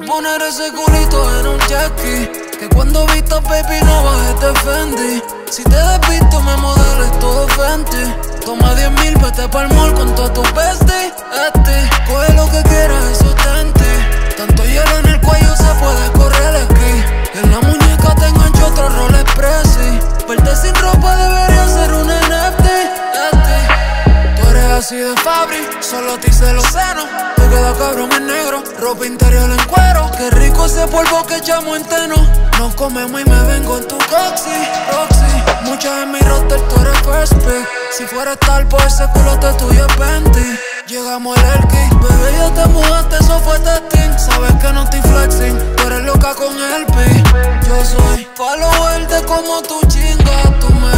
poner ese culito en un jackie. Que cuando vistas, baby, no bajes de Fendi. Si te despisto, me modeles todo Fenty. Toma 10 mil, vete pa'l mall con todo tu bestie. Este, coge lo que quieras, eso tente. Tanto hielo en el cuello se puede correr aquí. En la muñeca te engancho otro rol expresi. Verte sin ropa debería ser un NFT. Este, tú eres así de Fabri, solo te hice los senos. Te queda cabrón en negro, ropa interior en cuero. Qué rico ese polvo que echamos en teno. Nos comemos y me vengo en tu coxi, Roxy. Muchas en mi roster, tú eres first pick. Si fuera tal, por ese culo te tuyo es 20. Llegamos al Elki, bebé, ya te mudaste, eso fue testing. Sabes que no estoy flexing, tú eres loca con el pi. Yo soy follower de como tú chingas. Tú me